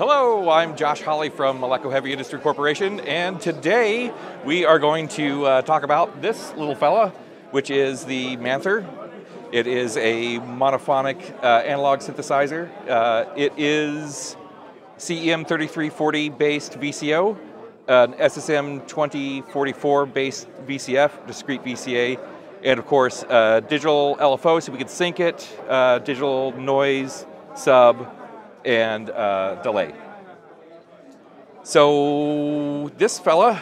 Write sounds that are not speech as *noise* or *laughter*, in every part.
Hello, I'm Josh Holley from Malekko Heavy Industry Corporation, and today we are going to uh, talk about this little fella, which is the Manther. It is a monophonic uh, analog synthesizer. Uh, it is CEM 3340 based VCO, an SSM 2044 based VCF, discrete VCA, and of course uh, digital LFO so we could sync it, uh, digital noise, sub, and uh, delay. So this fella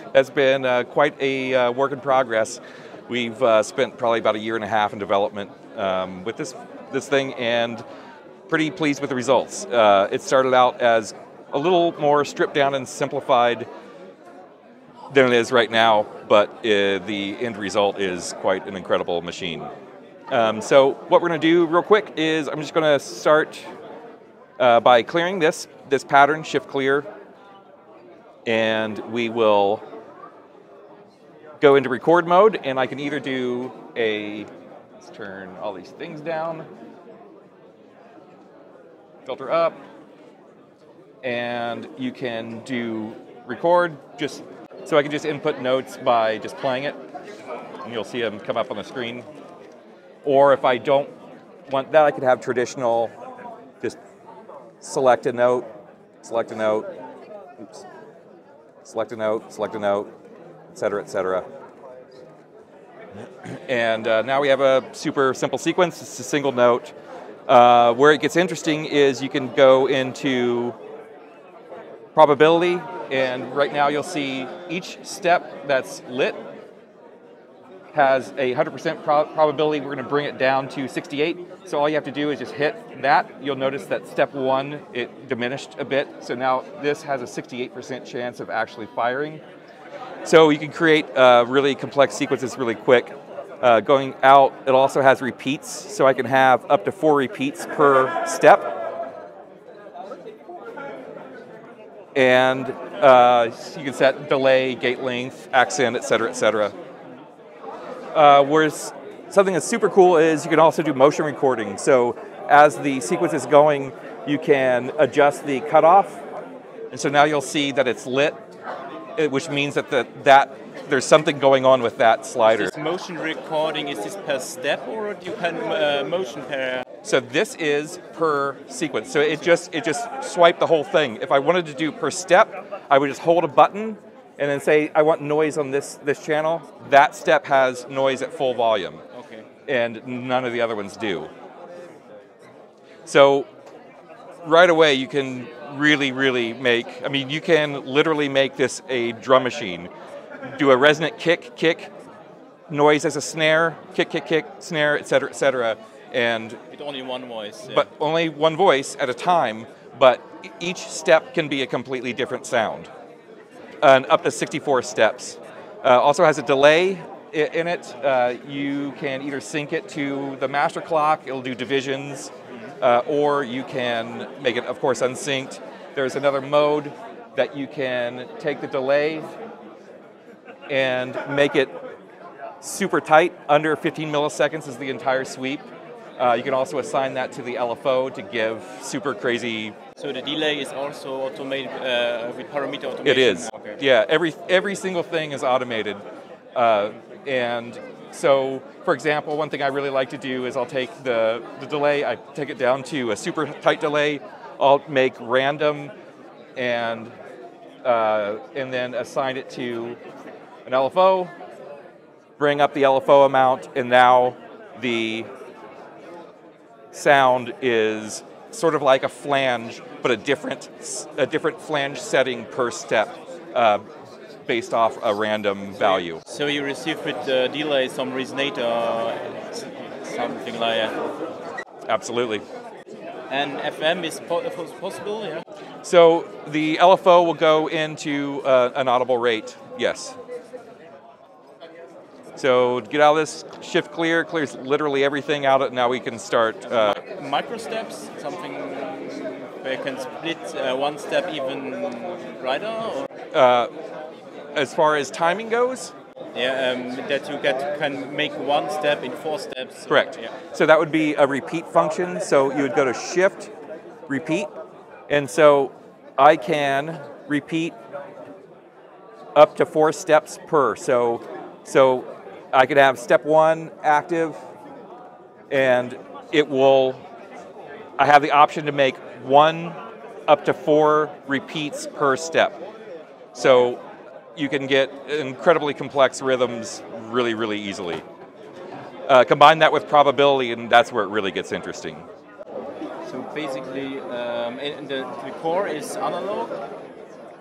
*laughs* has been uh, quite a uh, work in progress. We've uh, spent probably about a year and a half in development um, with this this thing, and pretty pleased with the results. Uh, it started out as a little more stripped down and simplified than it is right now, but uh, the end result is quite an incredible machine. Um, so what we're going to do real quick is I'm just going to start uh, by clearing this, this pattern, shift clear, and we will go into record mode and I can either do a, let's turn all these things down, filter up, and you can do record just so I can just input notes by just playing it and you'll see them come up on the screen. Or if I don't want that, I could have traditional select a note, select a note, oops, select a note, select a note, et cetera, et cetera. And uh, now we have a super simple sequence. It's a single note. Uh, where it gets interesting is you can go into probability, and right now you'll see each step that's lit has a 100% pro probability. We're going to bring it down to 68. So all you have to do is just hit that. You'll notice that step one, it diminished a bit. So now this has a 68% chance of actually firing. So you can create uh, really complex sequences really quick. Uh, going out, it also has repeats. So I can have up to four repeats per step. And uh, you can set delay, gate length, accent, et cetera, et cetera. Uh, whereas something that's super cool is you can also do motion recording. So as the sequence is going, you can adjust the cutoff. And so now you'll see that it's lit, which means that the, that there's something going on with that slider. Is this motion recording, is this per step or do you can uh, motion per? So this is per sequence. So it just it just swiped the whole thing. If I wanted to do per step, I would just hold a button and then say I want noise on this this channel, that step has noise at full volume. Okay. And none of the other ones do. So right away you can really really make I mean you can literally make this a drum machine. Do a resonant kick kick noise as a snare, kick kick kick snare, etc. etc. and with only one voice. Yeah. But only one voice at a time, but each step can be a completely different sound and up to 64 steps. Uh, also has a delay in it. Uh, you can either sync it to the master clock, it'll do divisions, uh, or you can make it, of course, unsynced. There's another mode that you can take the delay and make it super tight, under 15 milliseconds is the entire sweep. Uh, you can also assign that to the LFO to give super crazy. So the delay is also automated uh, with parameter automation. It is. Okay. Yeah, every every single thing is automated, uh, and so for example, one thing I really like to do is I'll take the the delay, I take it down to a super tight delay. I'll make random, and uh, and then assign it to an LFO. Bring up the LFO amount, and now the sound is sort of like a flange, but a different a different flange setting per step, uh, based off a random value. So you receive with the delay some resonator, something like that. Absolutely. And FM is possible, yeah. So the LFO will go into uh, an audible rate. Yes. So get out of this, shift clear, clears literally everything out. Now we can start. Uh, Micro steps, something where you can split uh, one step even brighter? Uh, as far as timing goes? Yeah, um, that you get can make one step in four steps. Correct. Yeah. So that would be a repeat function. So you would go to shift, repeat, And so I can repeat up to four steps per. So, so I could have step one active, and it will. I have the option to make one up to four repeats per step. So you can get incredibly complex rhythms really, really easily. Uh, combine that with probability, and that's where it really gets interesting. So basically, um, the, the core is analog,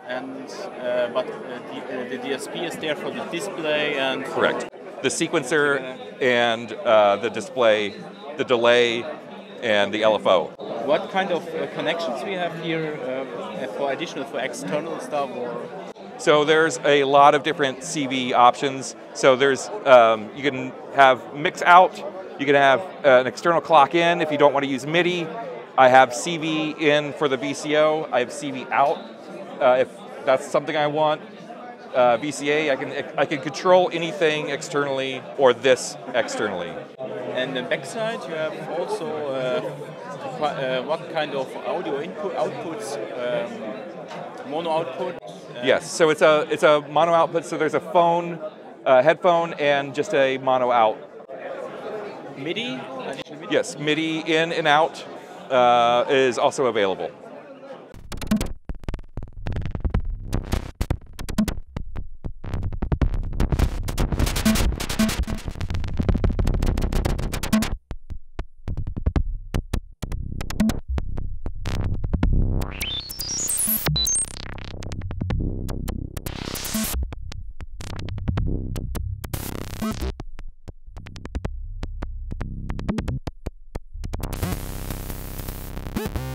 and uh, but uh, the, uh, the DSP is there for the display and correct. The sequencer and uh, the display, the delay, and the LFO. What kind of uh, connections we have here uh, for additional for external stuff or? So there's a lot of different CV options. So there's um, you can have mix out, you can have an external clock in if you don't want to use MIDI. I have CV in for the VCO. I have CV out uh, if that's something I want. Uh, VCA, I can I can control anything externally or this externally. And the backside, you have also uh, uh, what kind of audio input outputs, um, mono output. yes, so it's a it's a mono output. So there's a phone, a headphone, and just a mono out. MIDI? MIDI? Yes, MIDI in and out uh, is also available. Bye.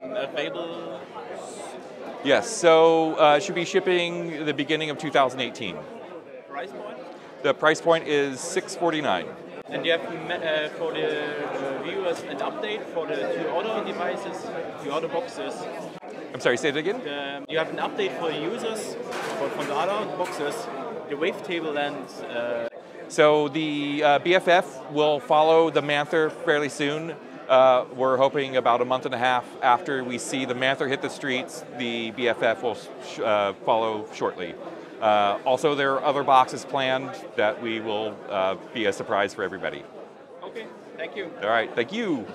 Available? Yes, so uh, should be shipping the beginning of 2018. Price point? The price point is 649. And you have uh, for the uh, viewers an update for the two audio devices, the audio boxes. I'm sorry, say it again? The, you have an update for the users for, from the audio boxes, the wavetable and uh, so the uh, BFF will follow the Manther fairly soon. Uh, we're hoping about a month and a half after we see the Manther hit the streets, the BFF will sh uh, follow shortly. Uh, also, there are other boxes planned that we will uh, be a surprise for everybody. Okay, thank you. All right, thank you.